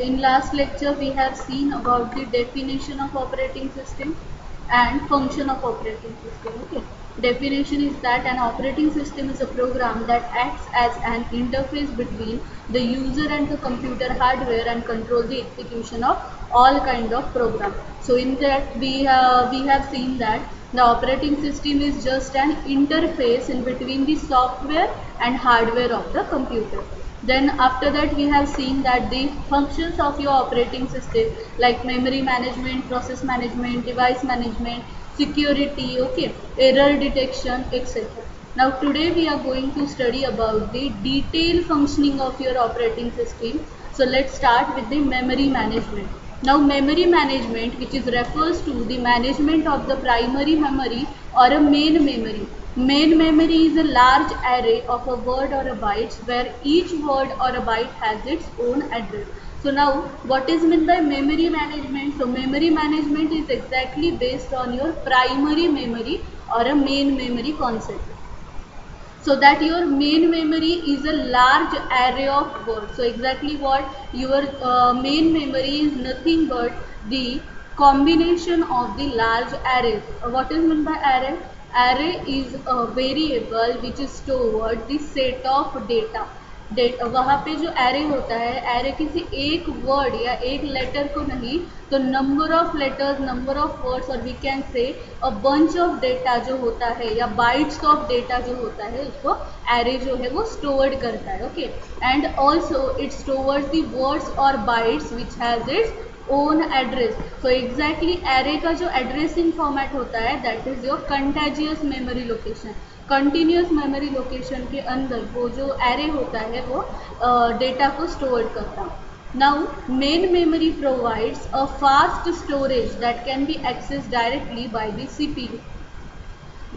In last lecture we have seen about the definition of operating system and function of operating system. Okay, definition is that an operating system is a program that acts as an interface between the user and the computer hardware and control the execution of all kind of program. So in that we uh, we have seen that the operating system is just an interface in between the software and hardware of the computer then after that we have seen that the functions of your operating system like memory management process management device management security okay error detection etc now today we are going to study about the detailed functioning of your operating system. So let's start with the memory management. Now memory management which is refers to the management of the primary memory or a main memory Main memory is a large array of a word or a byte where each word or a byte has its own address. So now what is meant by memory management? So memory management is exactly based on your primary memory or a main memory concept. So that your main memory is a large array of words. So exactly what your uh, main memory is nothing but the combination of the large arrays. Uh, what is meant by array? Array is a variable which is stored the set of data. Date वहाँ पे जो array होता है array किसी एक word या एक letter को नहीं तो number of letters number of words और we can say a bunch of data जो होता है या बाइट्स ऑफ़ डेटा जो होता है, उसको एरे जो है वो स्टोर्ड करता है okay and also it stores the words और bytes which has its own address तो एग्जैक्टली एरे का जो एड्रेसिंग फॉर्मेट होता है that is your contagious memory location continuous memory location के अंदर वो जो एरे होता है वो डेटा uh, को स्टोर करता है. Now main memory provides a fast storage that can be access directly by the CPU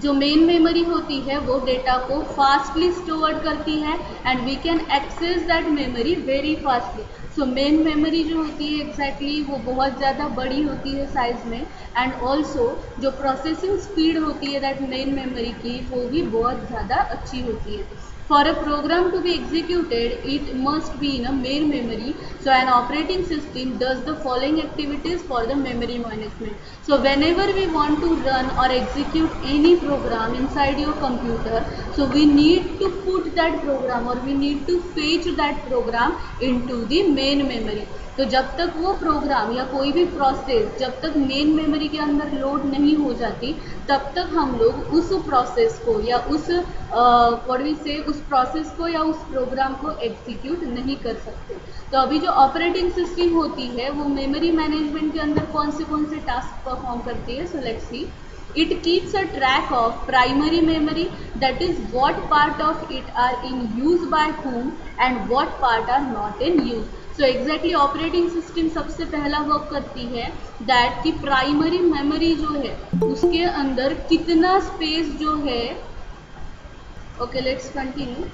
जो मेन मेमोरी होती है वो डेटा को फास्टली स्टोर करती है and we can access that memory very fastly so main memory जो होती है एग्जैक्टली exactly वो बहुत ज़्यादा बड़ी होती है साइज़ में. एंड ऑल्सो जो प्रोसेसिंग स्पीड होती है दैट मेन मेमोरी की, वो भी बहुत ज़्यादा अच्छी होती है. For a program to be executed, it must be in a main memory. So an operating system does the following activities for the memory management. So whenever we want to run or execute any program inside your computer, so we need to put that program or we need to fetch that program into the main memory. तो जब तक वो programme या कोई भी process जब तक main memory के अंदर लोड नहीं हो जाती, तब तक हम लोग उस प्रोसेस को या उस वी से उस प्रोसेस को या उस प्रोग्राम को एग्जीक्यूट नहीं कर सकते। तो अभी जो ऑपरेटिंग सिस्टम होती है, वो मेमोरी मैनेजमेंट के अंदर कौन से कौन से टास्क परफॉर्म करती है? So let's see it keeps a track of primary memory, that is, what part of it are in use by whom and what part are not in use. So exactly operating system सबसे पहला work करती है that की primary memory जो है, उसके अंदर कितना स्पेस जो है ओके लेट्स कंटिन्यू